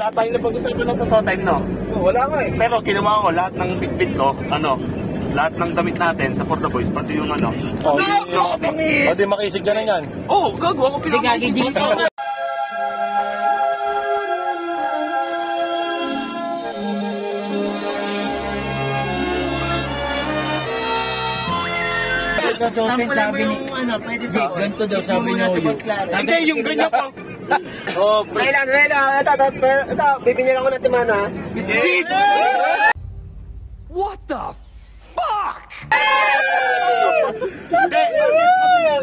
wala tayong napag-usapan ng sa showtime, no? Oh, wala nga eh. Pero ginawa ko lahat ng bitbit ko, ano, lahat ng damit natin sa For the Boys, pati yung ano. Oh, Ano, binis? O di makisig ka na yan. Oo, oh, gago ako pinakakisig ko. Sample sabi ni, ano, pwede si, ganito daw sabi ni Oyo. Hindi, yung ganyan pa. Oh, Raylan, Raylan. Ito, ito, ito, bibigyan ako ng timano ha. Bisit!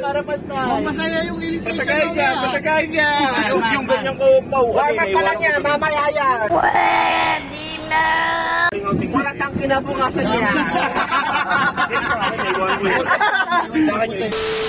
Para pansay. Masaya yung ilis Patagay niya, patagay niya. Yung, yung ganyan ko pa. Warm up pa lang yan, mamaya yan. Pwede na. Wala kang kinabukasan niya. Yo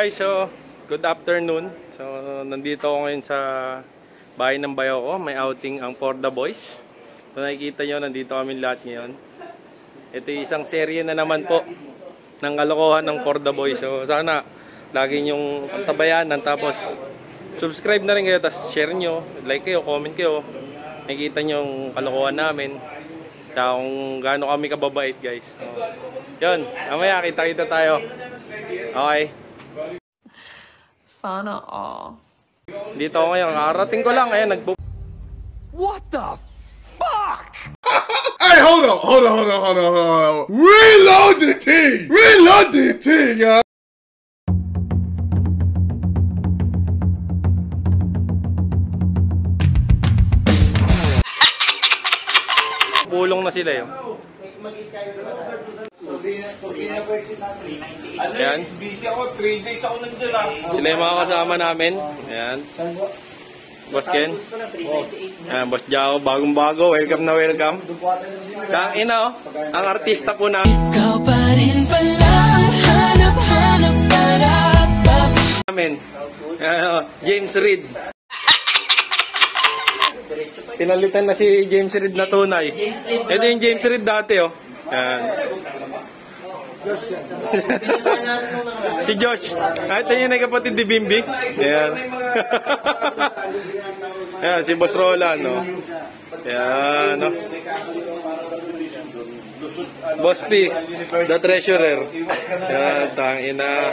guys, so good afternoon. So nandito ako ngayon sa bahay ng bayo ko. May outing ang the Boys. So nakikita nyo, nandito kami lahat ngayon. Ito yung isang serye na naman po ng kalokohan ng the Boys. So sana lagi nyong tabayanan tapos subscribe na rin kayo tapos share nyo, like kayo, comment kayo. Nakikita nyo yung kalokohan namin. Kung gaano kami kababait guys. So, yun, mamaya kita-kita tayo. Okay. Sana all. Dito ako ngayon, karating ko lang, ayan, nagbo... Hey, hold on, hold on, hold on, hold on, hold on. Reload the team! Reload the team, y'all! Pulong na sila yun. Ayan. Busy ako, 3 days ako nandun ah. Sila yung mga kasama namin. Ayan. Boss Ken. Ayan, Boss Jao, bagong bago. Welcome na welcome. Kang ina oh. Ang artista po na Ikaw pa rin pala Hanap-hanap para. Ayan, oh, James Reed. Pinalitan na si James Reed na tunay. Ito yung James Reed dati oh. Ayan. si Josh. Ah, ito yung kapatid ni Bimbi. Ayan. Ayan, si Boss Roland, no. Ayan, no. Boss P, the treasurer. Ayan, tangina.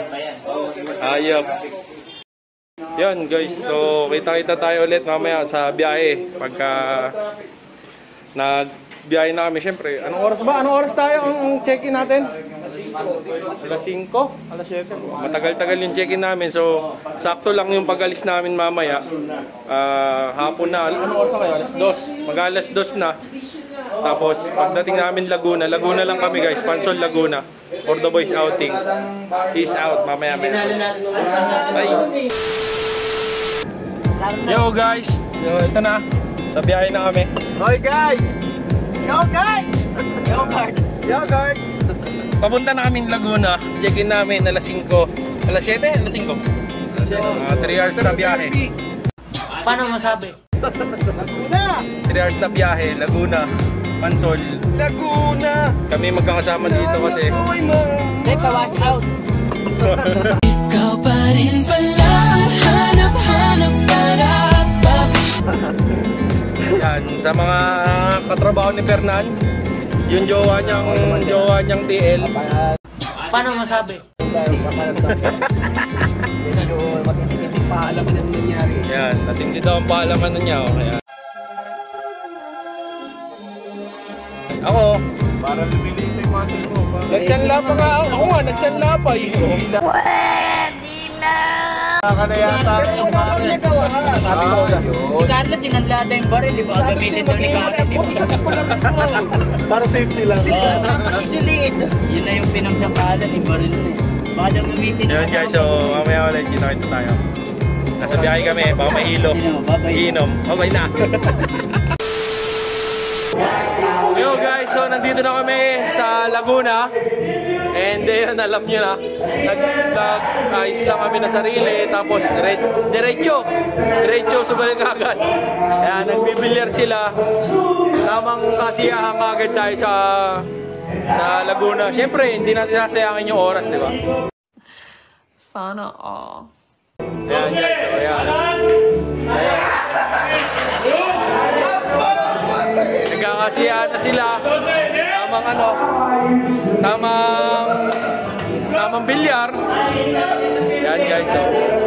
Ayop. Yan guys, so kita-kita tayo ulit mamaya sa biyahe. Pagka nagbiyahe na kami, syempre, anong oras ba? Anong oras tayo ang check-in natin? Alas 5, alas 7. Matagal-tagal yung check-in namin. So, sakto lang yung pag-alis namin mamaya. Ah, hapon na. Anong oras na kayo? Alas 2. Mag-alas 2 na. Tapos, pagdating namin Laguna, Laguna lang kami guys. Pansol Laguna. For the boys outing. Peace out. Mamaya maya. Bye. Yo guys. Yo, ito na. Sa biyahe na kami. Hoy guys! Yo guys! Yo guard! Yo guard! Papunta na kami Laguna. Check-in namin alas 5. Alas 7? Alas 5? Mga 3 hours na biyahe. Paano masabi? 3 hours na biyahe. Laguna. Pansol. Laguna! Kami magkakasama dito kasi. Uy mo! Ikaw pa rin pala Hanap-hanap para Yan, sa mga katrabaho ni Fernan, yung jowa niyang, jowa niyang TL. Paano masabi? Paalaman na nangyari. Yan, natindi daw ang paalaman na niya. Oh, kaya. Ako, Para lumiliit na yung muscle mo. nagsanla pa nga. Ako nga, nagsanla pa eh. Pwede na. Baka na yata yung nagawa. Sabi ko na. Si Carlos, sinanlada yung baril, di ba? Gamitin daw ni Carlos? Para safety lang. Isiliid. Na yung pinagtsakalan, yung baril na eh. Baka daw gamitin Yun guys, so mamaya ulit kita-kita tayo. Nasa biyahe kami, baka may ilo. Sino? Babay. Iinom. Okay na. Yo guys, so nandito na kami sa Laguna. And then, alam nyo na, nag, nag-ayos lang kami na sarili. Tapos, dire, diretso. Diretso, sugal kagad. Ayan, nagbibilyar sila. Tamang kasiyahan kagad tayo sa sa Laguna. Siyempre, hindi natin sasayangin yung oras, di ba? Sana all. Ayan guys, so ayan. Ayan. Nagkakasiyahan na sila. Tamang ano, tamang, tamang bilyar. Ayan guys, so.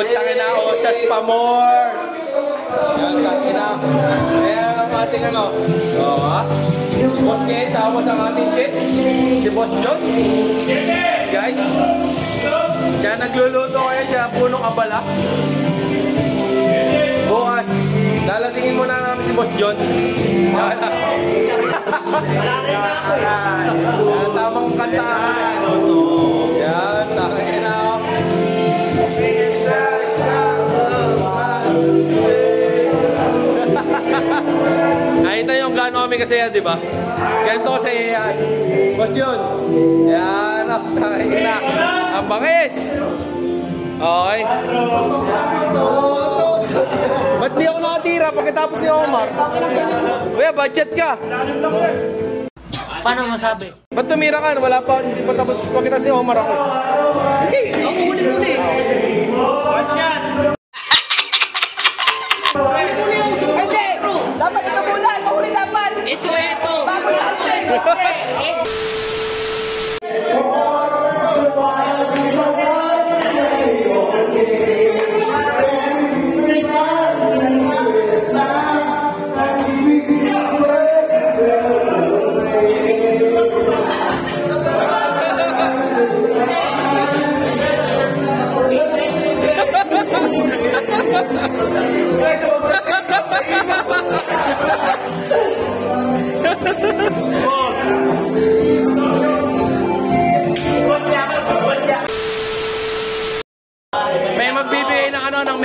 Ayan, butang na osas pa more. Ayan, kaki na. Ayan ang ating ano. O, ha? Boss Ken, tapos ang ating chef. Si Boss John. Guys. Siya nagluluto kayo siya punong abala. Bukas, lalasingin muna namin si Boss John. Yan. Yan, tamang kantahan. Yan, tangin na. Nakita yung gaano kami kasaya, di ba? Ganito kasaya yan. Boss Jun. Yan, tangin na. Ang bangis. Okay. Ba't di ako nakatira pagkatapos ni Omar? Kuya, budget ka. Paano masabi? Ba't tumira ka? Wala pa, hindi pa tapos pagkatapos ni Omar ako. Hindi, ako huli-huli.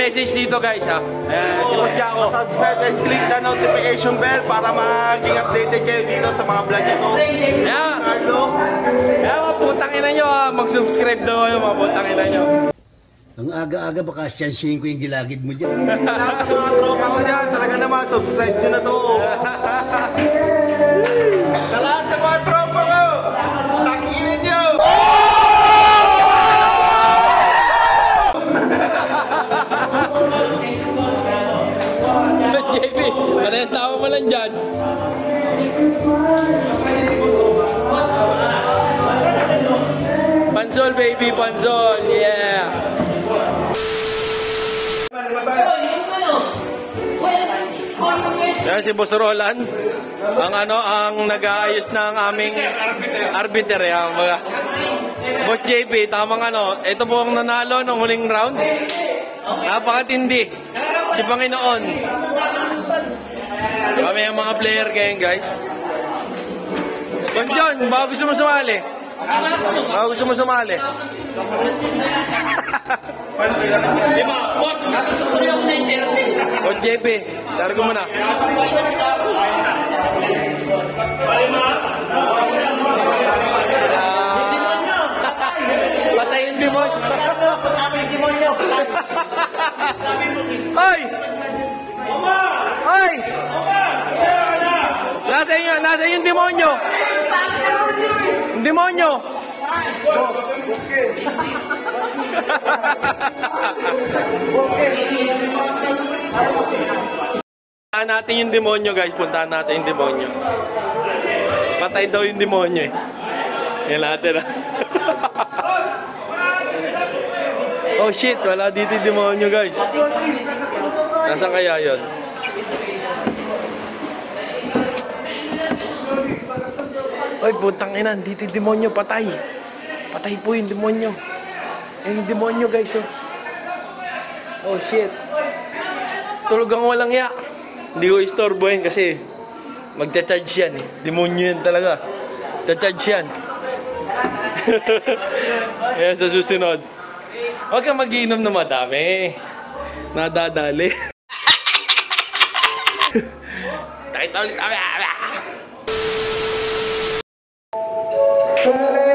Message dito guys ha. Ayan, si Boss Jaco. Subscribe and click the notification bell para maging updated kayo dito sa mga vlog nito. Ayan. Carlo, Ayan, mga putang ina nyo ha. Mag-subscribe daw kayo mga putang ina nyo. Ang aga-aga baka siyansihin ko yung gilagid mo dyan. lahat ng mga tropa ko dyan, talaga naman, subscribe nyo na to. Baby, pansol. Yeah. Yan si Boss Roland. Ang ano, ang nag-aayos ng aming arbiter. Yan, mga. Boss JP, tamang ano, ito po ang nanalo ng huling round. Napakatindi. Si Panginoon. Kami ang mga player ngayon, guys. Kung John, baka gusto mo sumali? Baka gusto mo sumali? O JP, targo mo na. Patay yung demons. Ay! Ay! Nasa inyo, nasa inyo yung demonyo. Yung demonyo. Puntahan natin yung demonyo guys, puntahan natin yung demonyo. Patay daw yung demonyo eh. Yan natin ah. Oh shit, wala dito yung demonyo guys. Nasaan kaya yun? Oy, putang ina, dito yung demonyo, patay. Patay po yung demonyo. Eh, yung demonyo guys, oh. Oh shit. Tulog ang walang ya. Hindi ko istorbohin kasi magcha-charge yan eh. Demonyo yan talaga. Cha-charge yan. Ayan sa susunod. Huwag kang mag-iinom na madami. Nadadali. Takita ulit kami. Amen.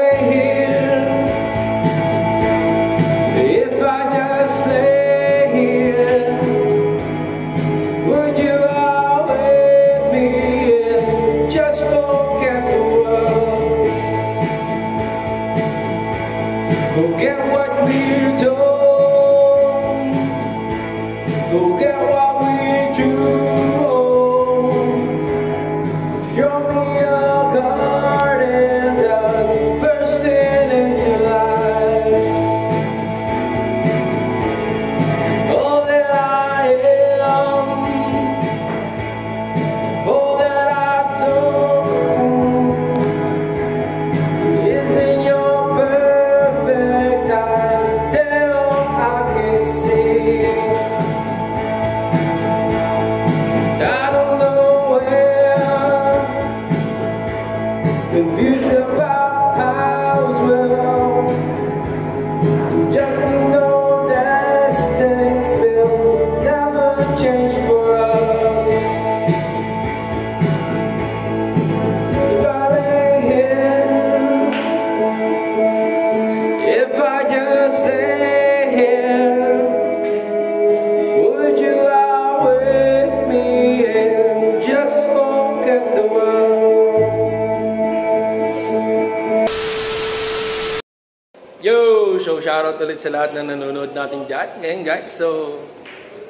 Shoutout ulit sa lahat na nanonood natin dyan. Ngayon guys, so,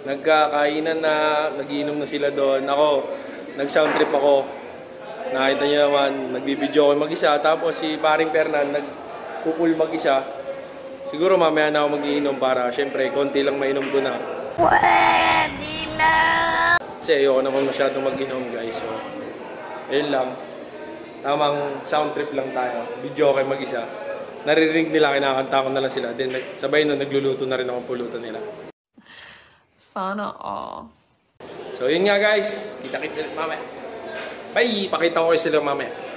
nagkakainan na, nagiinom na sila doon. Ako, nag-sound trip ako. Nakita niyo naman, nagbibideo ako mag-isa. Tapos si paring Fernan, nagpupul mag-isa. Siguro mamaya na ako mag-iinom para, syempre, konti lang mainom ko na. Pwede na. Kasi ayoko naman masyadong mag-inom guys. So, ayun lang. Tamang sound trip lang tayo. Video kayo mag-isa. Naririnig nila, kinakanta ko na lang sila. Then sabay nun, nagluluto na rin ako pulutan nila. Sana all. So yun nga guys. Kita-kits ulit mamaya. Bye! Pakita ko kayo sila mamaya.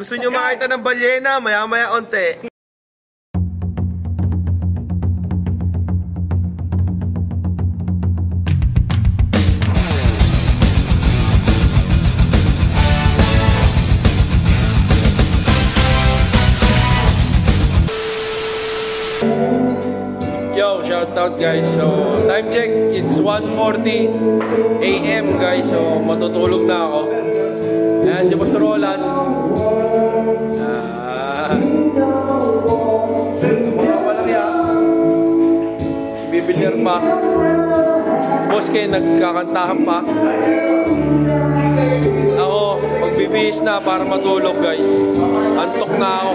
Gusto nyo makita ng balyena, maya-maya onte. Yo, shout out guys. So, time check, it's 1.40 a.m. guys. So, matutulog na ako. Ayan, si Boss Roland. Boss Ken, nagkakantahan pa. Ako, magbibihis na para matulog guys. Antok na ako.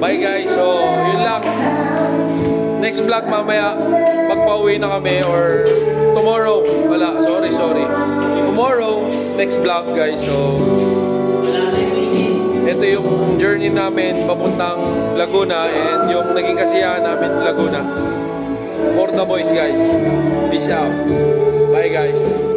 Bye guys. So, yun lang. Next vlog mamaya, pagpa-uwi na kami or tomorrow. Wala, sorry, sorry. Tomorrow, next vlog guys. So, ito yung journey namin papuntang Laguna and yung naging kasiyahan namin Laguna. For the boys guys. Peace out. Bye guys.